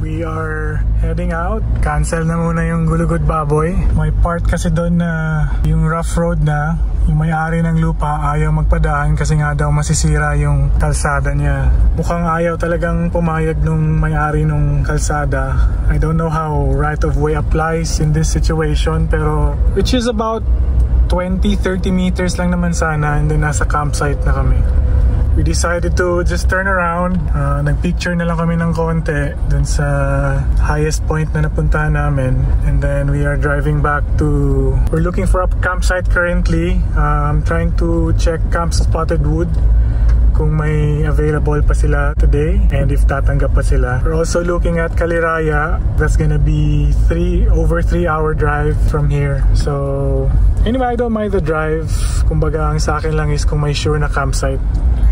We are heading out. Cancel na muna yung Gulugod Baboy. May part kasi doon na yung rough road na yung may-ari ng lupa ayaw magpadaan kasi nga daw masisira yung kalsada niya. Mukhang ayaw talagang pumayag nung may-ari nung kalsada. I don't know how right of way applies in this situation pero which is about 20-30 meters lang naman sana and then nasa campsite na kami we decided to just turn around. Uh, nagpicture na lang kami ng konti dun sa highest point na napuntahan namin. And then we are driving back to... We're looking for a campsite currently. Um, trying to check Camp Spotted Wood kung may available pa sila today and if tatanggap pa sila. We're also looking at Kaliraya. That's gonna be three over 3 hour drive from here. So anyway, I don't mind the drive. Kumbaga ang sa akin lang is kung may sure na campsite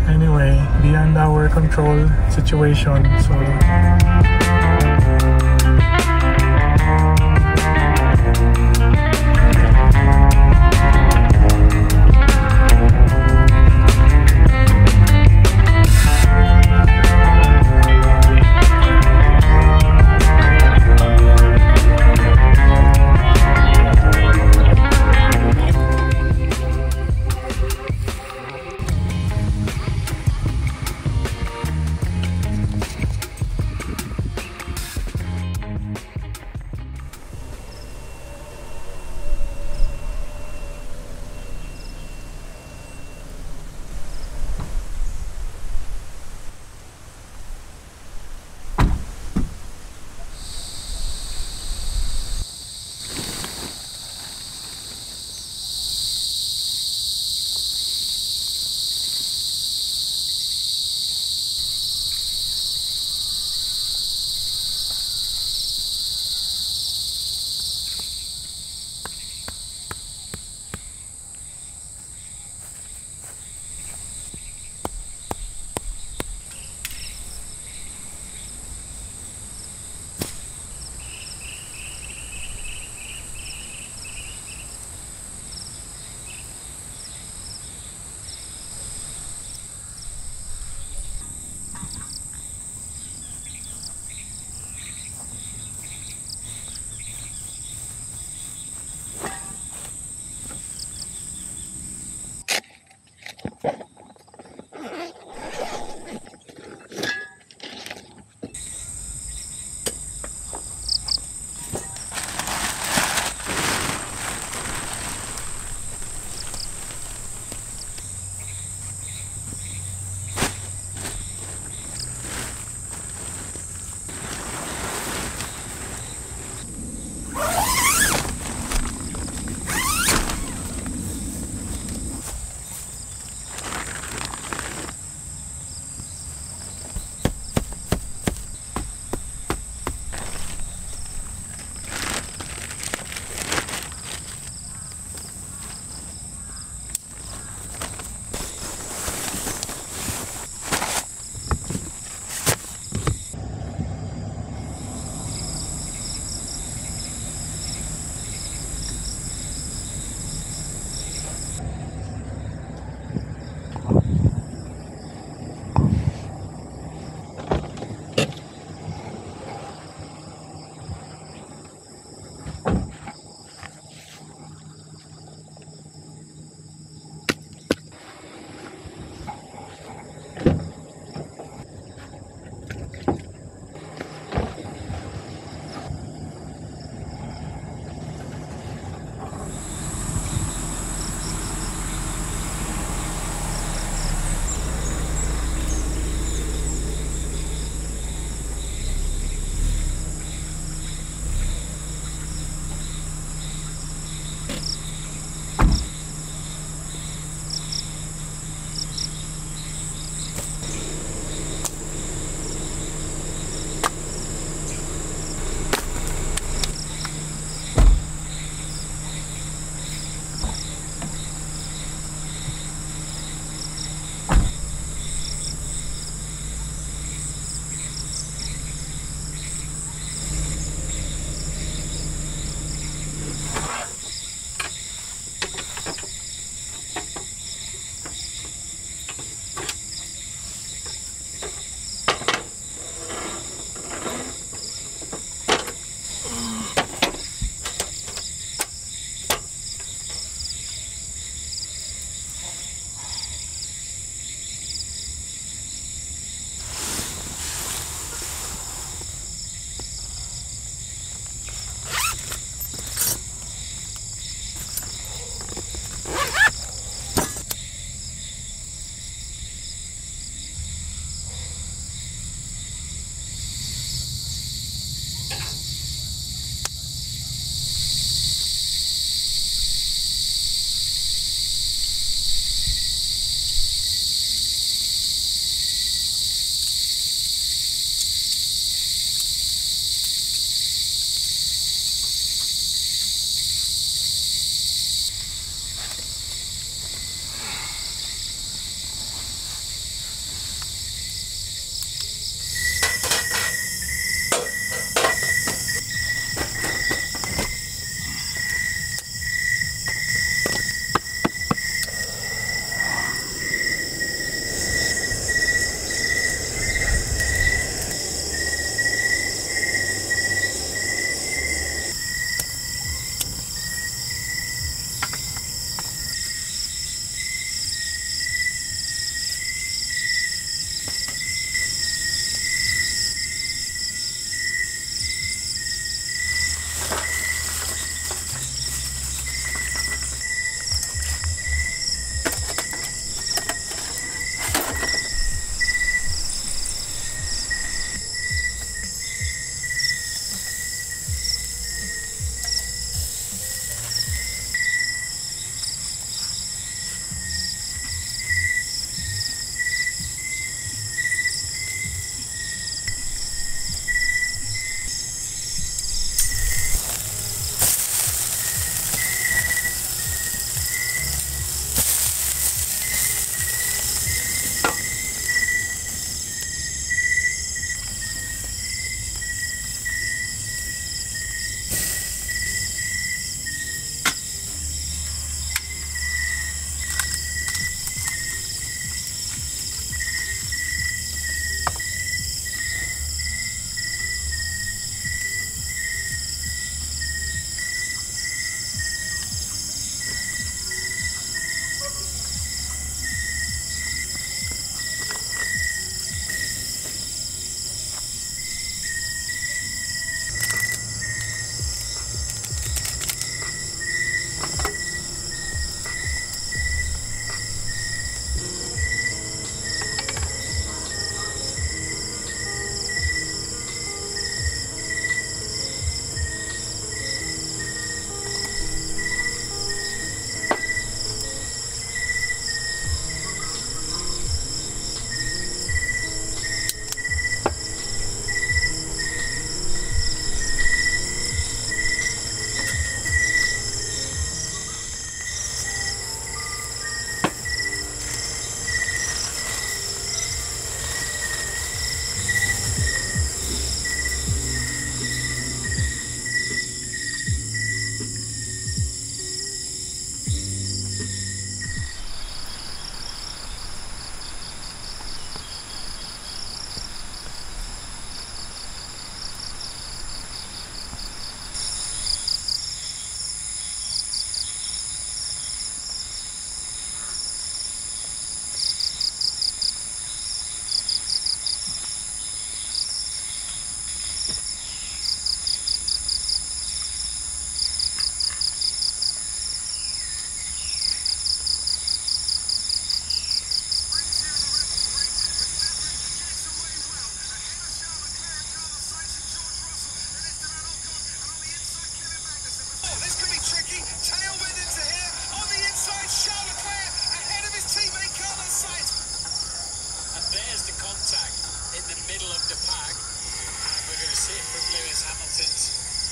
anyway beyond our control situation so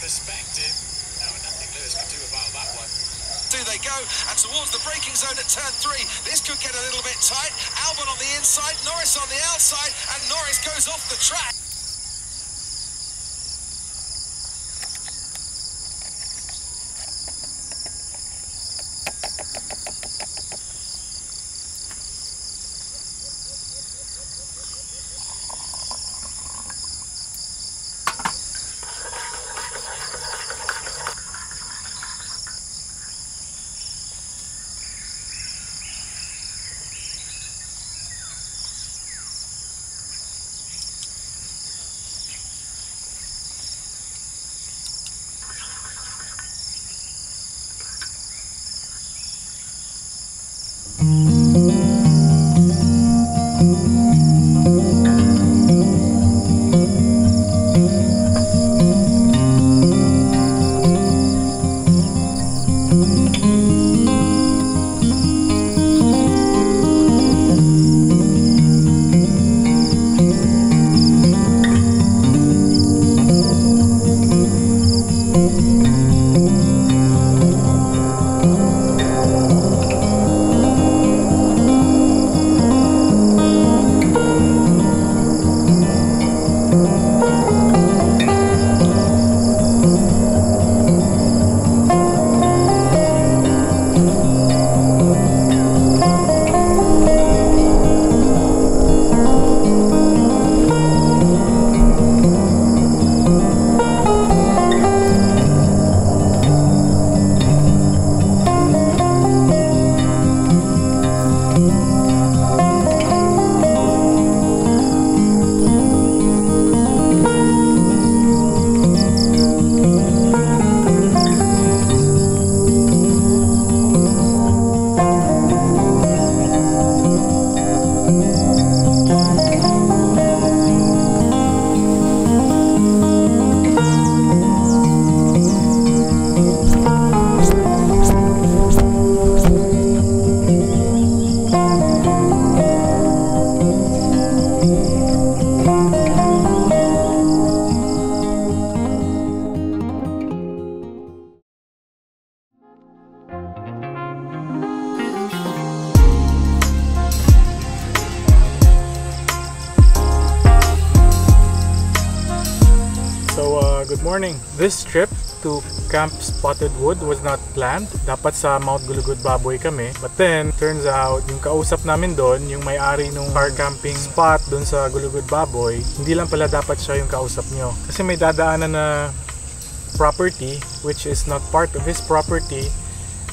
perspective. No, nothing Lewis can do about that one. Do they go? And towards the braking zone at turn three, this could get a little bit tight. Albon on the inside, Norris on the outside, and Norris goes off the track. So, uh, good morning. This trip to Camp Spotted Wood was not planned. Dapat sa Mount Gulugud Baboy kami. But then, turns out, yung kausap namin doon, yung may-ari nung car camping spot doon sa Gulugud Baboy, hindi lang pala dapat siya yung kausap nyo. Kasi may dadaanan na property which is not part of his property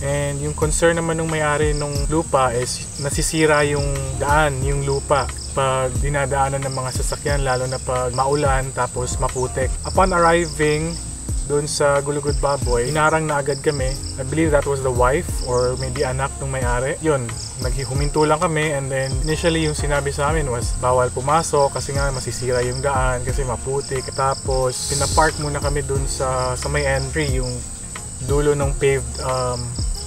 and yung concern naman ng may-ari nung lupa is nasisira yung daan, yung lupa pag dinadaanan ng mga sasakyan lalo na pag maulan tapos maputek. Upon arriving doon sa Gulugud Baboy, inarang na agad kami. I believe that was the wife or maybe anak ng may-ari. Yun, naghihuminto lang kami and then initially yung sinabi sa amin was bawal pumasok kasi nga masisira yung daan kasi maputik. Tapos pinapark muna kami doon sa, sa may entry yung dulo ng paved um,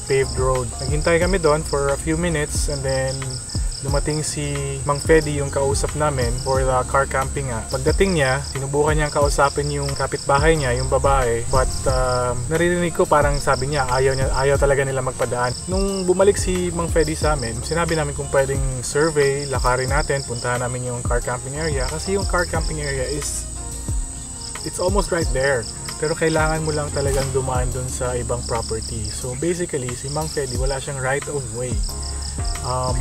paved road. Naghintay kami doon for a few minutes and then dumating si Mang Fedi yung kausap namin for the car camping nga. Pagdating niya, sinubukan niyang kausapin yung kapitbahay niya, yung babae. But um, naririnig ko parang sabi niya, ayaw, niya, ayaw talaga nila magpadaan. Nung bumalik si Mang Fedi sa amin, sinabi namin kung pwedeng survey, lakarin natin, puntahan namin yung car camping area. Kasi yung car camping area is, it's almost right there. Pero kailangan mo lang talagang dumaan dun sa ibang property. So basically, si Mang Fedi wala siyang right of way. Um,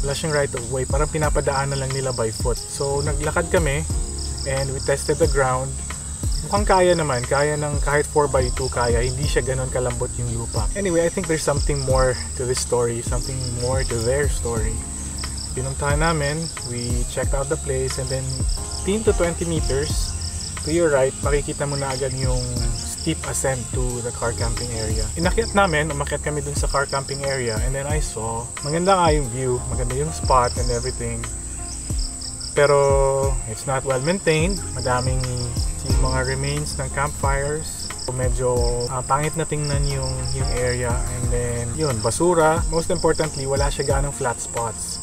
wala siyang right of way. Parang pinapadaanan lang nila by foot. So, naglakad kami and we tested the ground. Mukhang kaya naman. Kaya ng kahit 4x2 kaya. Hindi siya ganun kalambot yung lupa. Anyway, I think there's something more to this story. Something more to their story. Pinuntahan namin. We checked out the place and then 15 to 20 meters to your right, makikita mo na agad yung steep ascent to the car camping area. Inakyat namin, umakyat kami dun sa car camping area and then I saw, maganda nga yung view, maganda yung spot and everything. Pero it's not well maintained. Madaming mga remains ng campfires. Medyo uh, pangit na tingnan yung, yung area and then yun, basura. Most importantly, wala siya ganong flat spots.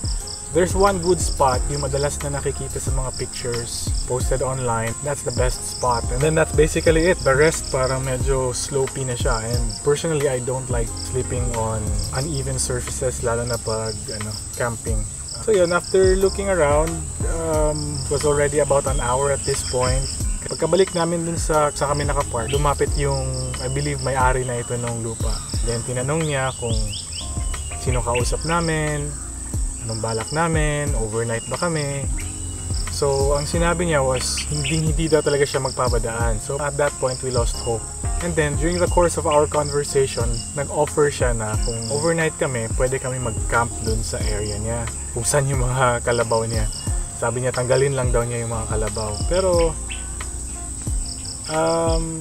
There's one good spot, yung madalas na nakikita sa mga pictures posted online. That's the best spot. And then that's basically it. The rest parang medyo slopey na siya. And personally, I don't like sleeping on uneven surfaces, lalo na pag ano, camping. So yun, after looking around, um, was already about an hour at this point. Pagkabalik namin dun sa, sa kami nakapark, lumapit yung, I believe, may-ari na ito ng lupa. Then tinanong niya kung sino kausap namin, anong balak namin, overnight ba kami. So, ang sinabi niya was, hindi hindi daw talaga siya magpapadaan. So, at that point, we lost hope. And then, during the course of our conversation, nag-offer siya na kung overnight kami, pwede kami mag-camp dun sa area niya. Kung saan yung mga kalabaw niya. Sabi niya, tanggalin lang daw niya yung mga kalabaw. Pero, um,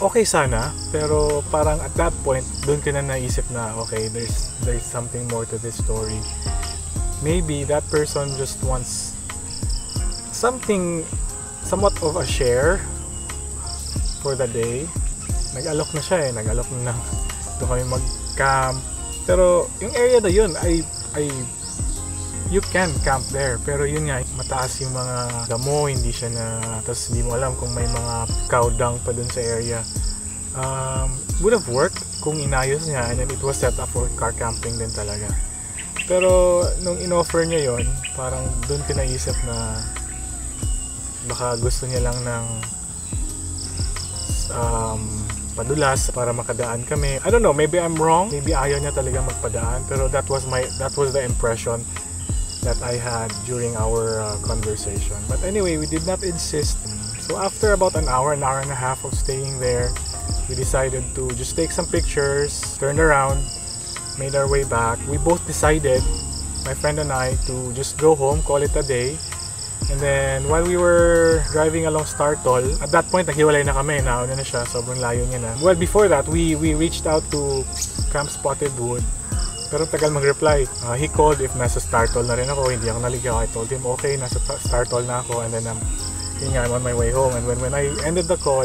okay sana. Pero parang at that point, dun ka na naisip na, okay, there's, there's something more to this story maybe that person just wants something somewhat of a share for the day. Nag-alok na siya eh. Nag-alok na doon kami mag-camp. Pero yung area na yun, I, I you can camp there. Pero yun nga, mataas yung mga damo, hindi siya na, tapos hindi mo alam kung may mga cow dung pa dun sa area. Um, would have worked kung inayos niya and then it was set up for car camping din talaga. Pero nung in-offer niya yon parang dun pinaisip na baka gusto niya lang ng um, padulas para makadaan kami. I don't know, maybe I'm wrong. Maybe ayaw niya talaga magpadaan. Pero that was my that was the impression that I had during our uh, conversation. But anyway, we did not insist. So after about an hour, an hour and a half of staying there, we decided to just take some pictures, turned around, made our way back. We both decided, my friend and I, to just go home, call it a day. And then while we were driving along Startol, at that point naghiwalay na kami, nauna na siya, sobrang layo niya na. Well, before that, we we reached out to Camp Spotted Wood. Pero tagal mag-reply. Uh, he called if nasa Startol na rin ako, hindi ako naligaw. I told him, okay, nasa Startol na ako. And then, um, yun nga, I'm on my way home. And when, when I ended the call,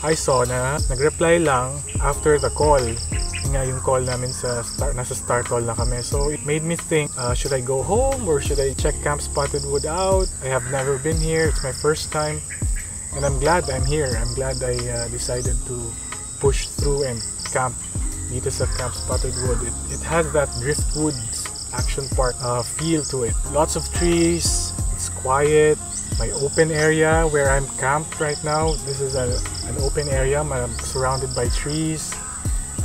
I saw na nag-reply lang after the call nga yung call namin sa start, nasa call na kami. So it made me think, uh, should I go home or should I check Camp Spotted Wood out? I have never been here. It's my first time. And I'm glad I'm here. I'm glad I uh, decided to push through and camp dito sa Camp Spotted Wood. It, it has that Driftwood action park uh, feel to it. Lots of trees. It's quiet. My open area where I'm camped right now, this is a, an open area. I'm surrounded by trees.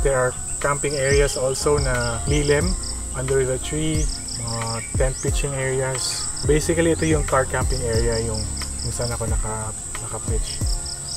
There are camping areas also na lilim under the tree, mga tent pitching areas. Basically, ito yung car camping area yung kung saan ako naka, naka-pitch.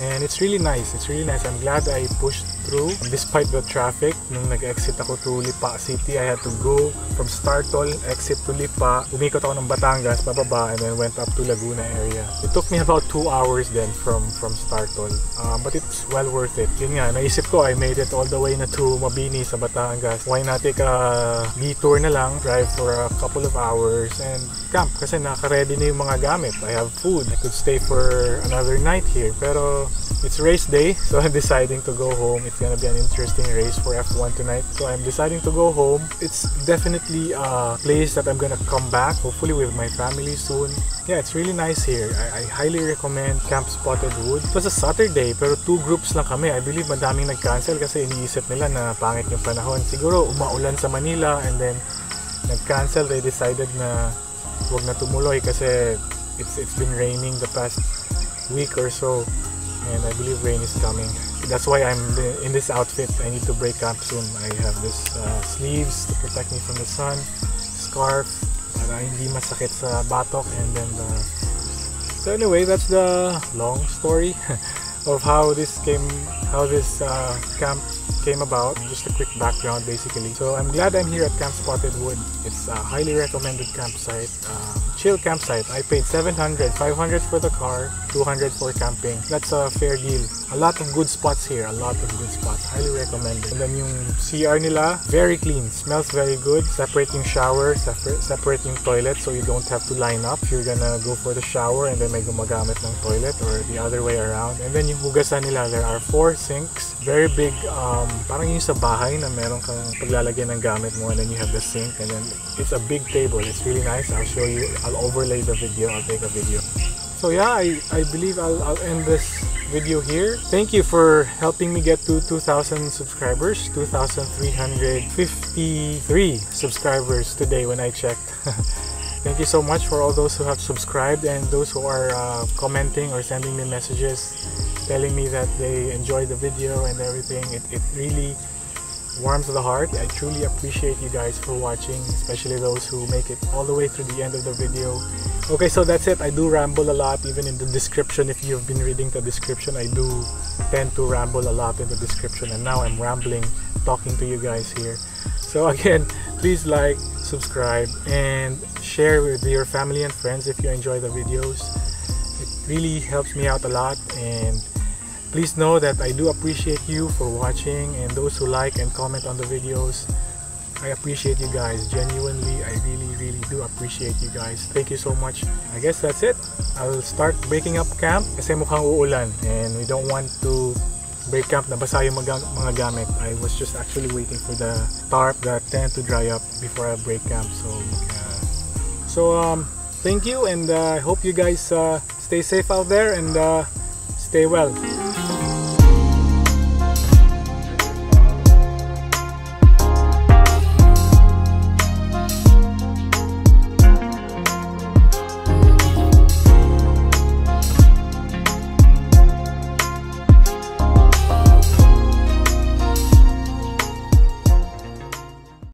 And it's really nice. It's really nice. I'm glad I pushed through despite the traffic. Nung nag-exit ako to Lipa City, I had to go from Startol, exit to Lipa. Umikot ako ng Batangas, pababa, and then went up to Laguna area. It took me about 2 hours then from from Startol. Uh, but it's well worth it. Yun nga, naisip ko, I made it all the way na to Mabini sa Batangas. Why not take a detour na lang, drive for a couple of hours, and camp. Kasi naka-ready na yung mga gamit. I have food. I could stay for another night here. Pero it's race day, so I'm deciding to go home. It's gonna be an interesting race for F1 tonight. So I'm deciding to go home. It's definitely a place that I'm gonna come back, hopefully with my family soon. Yeah, it's really nice here. I, I highly recommend Camp Spotted Wood. It was a Saturday, pero two groups lang kami. I believe madaming nag-cancel kasi iniisip nila na pangit yung panahon. Siguro umaulan sa Manila and then nag-cancel. They decided na wag na tumuloy kasi it's, it's been raining the past week or so and I believe rain is coming. That's why I'm in this outfit. I need to break up soon. I have this uh, sleeves to protect me from the sun, scarf para hindi masakit sa batok and then the So anyway, that's the long story of how this came how this uh, camp came about. Just a quick background basically. So I'm glad I'm here at Camp Spotted Wood. It's a highly recommended campsite. Um, chill campsite. I paid 700, 500 for the car, 200 for camping. That's a fair deal. A lot of good spots here. A lot of good spots. Highly recommended. And then yung CR nila, very clean. Smells very good. Separating shower, separate, separating toilet so you don't have to line up if you're gonna go for the shower and then may gumagamit ng toilet or the other way around. And then yung hugasan nila, there are four sinks. Very big, um, parang yung sa bahay na meron kang paglalagyan ng gamit mo and then you have the sink and then it's a big table. It's really nice. I'll show you I'll overlay the video. I'll take a video. So yeah, I, I believe I'll, I'll end this video here. Thank you for helping me get to 2,000 subscribers. 2,353 subscribers today when I checked. Thank you so much for all those who have subscribed and those who are uh, commenting or sending me messages telling me that they enjoyed the video and everything. It, it really warms the heart. I truly appreciate you guys for watching, especially those who make it all the way through the end of the video. Okay, so that's it. I do ramble a lot, even in the description. If you've been reading the description, I do tend to ramble a lot in the description, and now I'm rambling, talking to you guys here. So again, please like, subscribe, and share with your family and friends if you enjoy the videos. It really helps me out a lot, and Please know that I do appreciate you for watching and those who like and comment on the videos. I appreciate you guys. Genuinely, I really, really do appreciate you guys. Thank you so much. I guess that's it. I'll start breaking up camp kasi mukhang uulan and we don't want to break camp na basa yung mga, gamit. I was just actually waiting for the tarp, the tent to dry up before I break camp. So, uh, So um, thank you and uh, I hope you guys uh, stay safe out there and uh, stay well.